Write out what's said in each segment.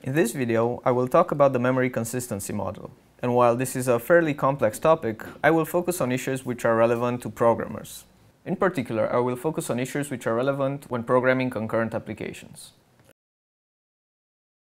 In this video, I will talk about the memory consistency model. And while this is a fairly complex topic, I will focus on issues which are relevant to programmers. In particular, I will focus on issues which are relevant when programming concurrent applications.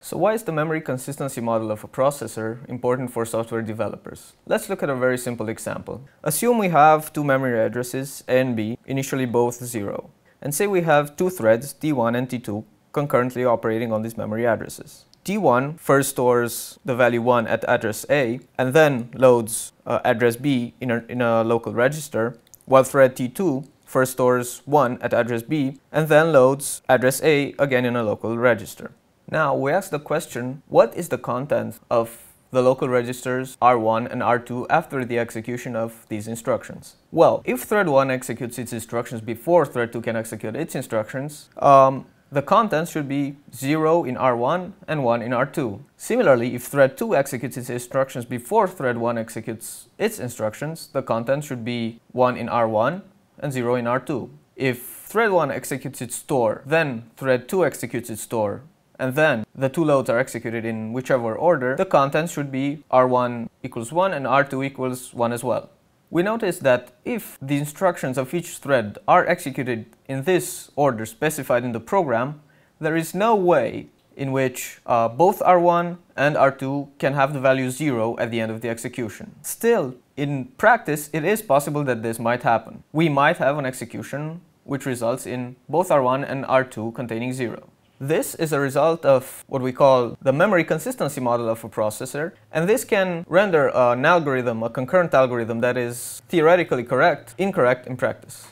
So why is the memory consistency model of a processor important for software developers? Let's look at a very simple example. Assume we have two memory addresses, A and B, initially both 0. And say we have two threads, T1 and T2, concurrently operating on these memory addresses. T1 first stores the value 1 at address A and then loads uh, address B in a, in a local register, while thread T2 first stores 1 at address B and then loads address A again in a local register. Now we ask the question, what is the content of the local registers R1 and R2 after the execution of these instructions? Well, if thread 1 executes its instructions before thread 2 can execute its instructions, um, the contents should be 0 in R1 and 1 in R2. Similarly, if thread 2 executes its instructions before thread 1 executes its instructions, the content should be 1 in R1 and 0 in R2. If thread 1 executes its store, then thread 2 executes its store, and then the two loads are executed in whichever order, the contents should be R1 equals 1 and R2 equals 1 as well. We notice that if the instructions of each thread are executed in this order specified in the program, there is no way in which uh, both R1 and R2 can have the value 0 at the end of the execution. Still, in practice, it is possible that this might happen. We might have an execution which results in both R1 and R2 containing 0. This is a result of what we call the memory consistency model of a processor, and this can render an algorithm, a concurrent algorithm that is theoretically correct, incorrect in practice.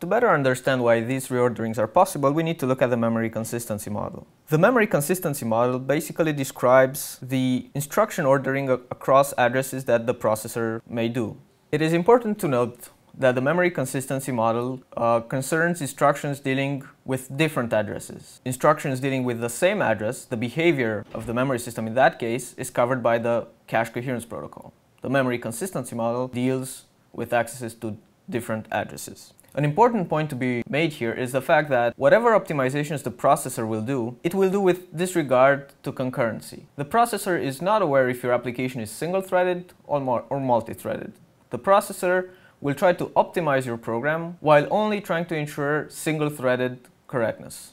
To better understand why these reorderings are possible, we need to look at the memory consistency model. The memory consistency model basically describes the instruction ordering across addresses that the processor may do. It is important to note that the memory consistency model uh, concerns instructions dealing with different addresses. Instructions dealing with the same address, the behavior of the memory system in that case, is covered by the cache coherence protocol. The memory consistency model deals with accesses to different addresses. An important point to be made here is the fact that whatever optimizations the processor will do, it will do with disregard to concurrency. The processor is not aware if your application is single-threaded or, or multi-threaded. The processor will try to optimize your program while only trying to ensure single-threaded correctness.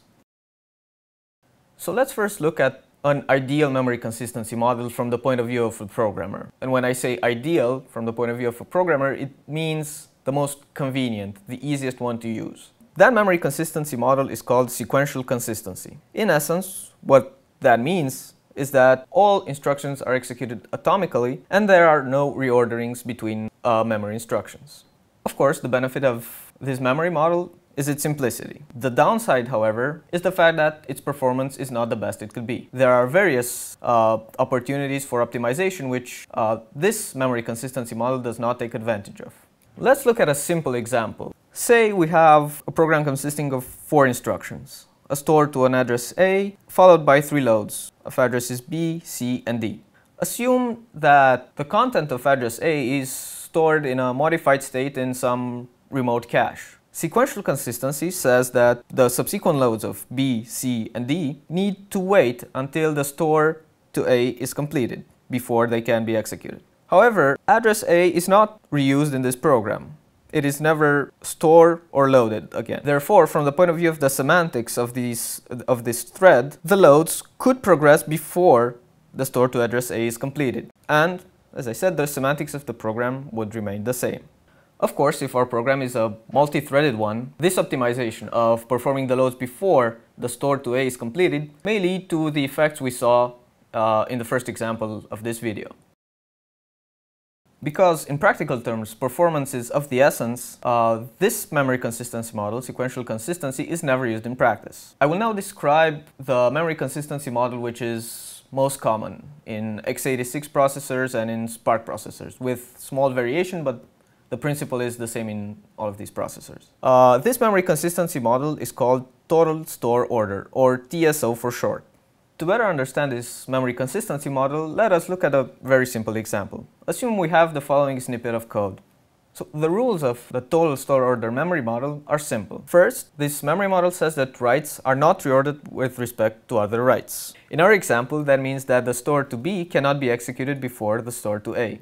So let's first look at an ideal memory consistency model from the point of view of a programmer. And when I say ideal from the point of view of a programmer, it means the most convenient, the easiest one to use. That memory consistency model is called sequential consistency. In essence, what that means is that all instructions are executed atomically and there are no reorderings between uh, memory instructions. Of course, the benefit of this memory model is its simplicity. The downside, however, is the fact that its performance is not the best it could be. There are various uh, opportunities for optimization which uh, this memory consistency model does not take advantage of. Let's look at a simple example. Say we have a program consisting of four instructions a store to an address A, followed by three loads of addresses B, C, and D. Assume that the content of address A is stored in a modified state in some remote cache. Sequential consistency says that the subsequent loads of B, C, and D need to wait until the store to A is completed before they can be executed. However, address A is not reused in this program it is never stored or loaded again. Therefore, from the point of view of the semantics of, these, of this thread, the loads could progress before the store to address A is completed. And, as I said, the semantics of the program would remain the same. Of course, if our program is a multi-threaded one, this optimization of performing the loads before the store to A is completed may lead to the effects we saw uh, in the first example of this video. Because in practical terms, performance is of the essence, uh, this memory consistency model, sequential consistency, is never used in practice. I will now describe the memory consistency model which is most common in x86 processors and in SPARC processors, with small variation, but the principle is the same in all of these processors. Uh, this memory consistency model is called Total Store Order, or TSO for short. To better understand this memory consistency model, let us look at a very simple example. Assume we have the following snippet of code. So the rules of the total store order memory model are simple. First, this memory model says that writes are not reordered with respect to other writes. In our example, that means that the store to B cannot be executed before the store to A.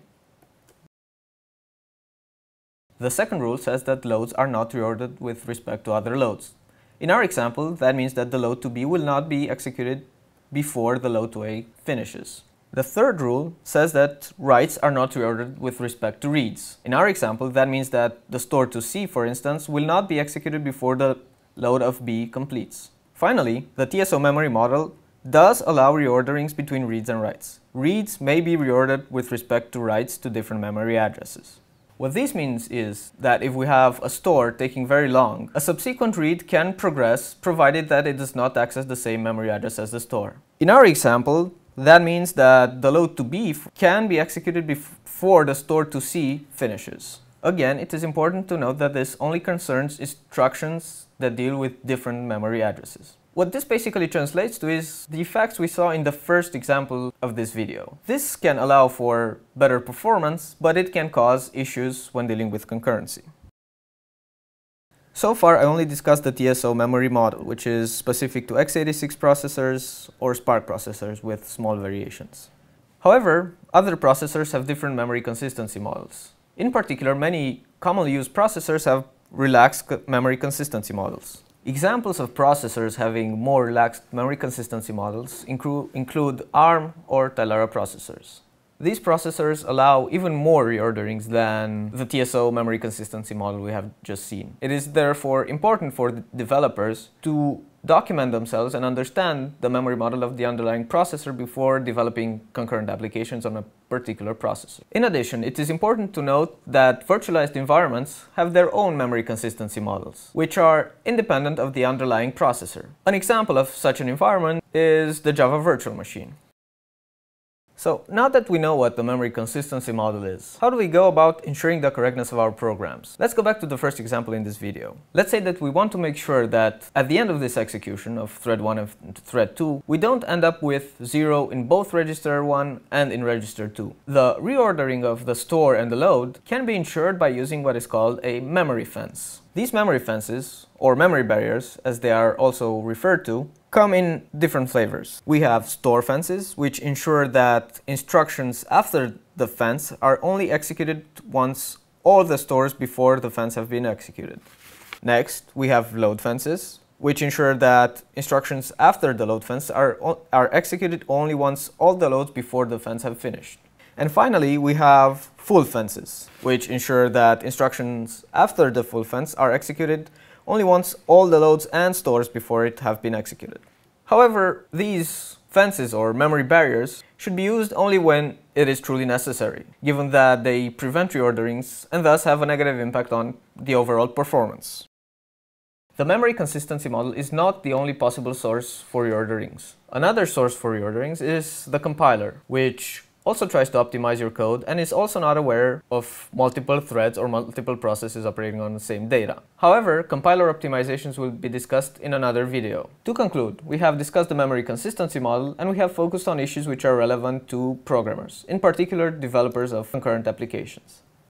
The second rule says that loads are not reordered with respect to other loads. In our example, that means that the load to B will not be executed before the load to A finishes. The third rule says that writes are not reordered with respect to reads. In our example, that means that the store to C, for instance, will not be executed before the load of B completes. Finally, the TSO memory model does allow reorderings between reads and writes. Reads may be reordered with respect to writes to different memory addresses. What this means is that if we have a store taking very long, a subsequent read can progress provided that it does not access the same memory address as the store. In our example, that means that the load to B can be executed before the store to C finishes. Again, it is important to note that this only concerns instructions that deal with different memory addresses. What this basically translates to is the effects we saw in the first example of this video. This can allow for better performance, but it can cause issues when dealing with concurrency. So far, I only discussed the TSO memory model, which is specific to x86 processors or SPARC processors with small variations. However, other processors have different memory consistency models. In particular, many commonly used processors have relaxed memory consistency models. Examples of processors having more relaxed memory consistency models include, ARM or Tilera processors. These processors allow even more reorderings than the TSO memory consistency model we have just seen. It is therefore important for the developers to document themselves and understand the memory model of the underlying processor before developing concurrent applications on a particular processor. In addition, it is important to note that virtualized environments have their own memory consistency models, which are independent of the underlying processor. An example of such an environment is the Java Virtual Machine. So now that we know what the memory consistency model is, how do we go about ensuring the correctness of our programs? Let's go back to the first example in this video. Let's say that we want to make sure that at the end of this execution of thread 1 and thread 2, we don't end up with 0 in both register 1 and in register 2. The reordering of the store and the load can be ensured by using what is called a memory fence. These memory fences, or memory barriers as they are also referred to, come in different flavors. We have store fences, which ensure that instructions after the fence are only executed once all the stores before the fence have been executed. Next, we have load fences, which ensure that instructions after the load fence are, are executed only once all the loads before the fence have finished. And finally, we have full fences, which ensure that instructions after the full fence are executed only once all the loads and stores before it have been executed. However, these fences or memory barriers should be used only when it is truly necessary, given that they prevent reorderings and thus have a negative impact on the overall performance. The memory consistency model is not the only possible source for reorderings. Another source for reorderings is the compiler, which also tries to optimize your code and is also not aware of multiple threads or multiple processes operating on the same data. However, compiler optimizations will be discussed in another video. To conclude, we have discussed the memory consistency model and we have focused on issues which are relevant to programmers, in particular developers of concurrent applications.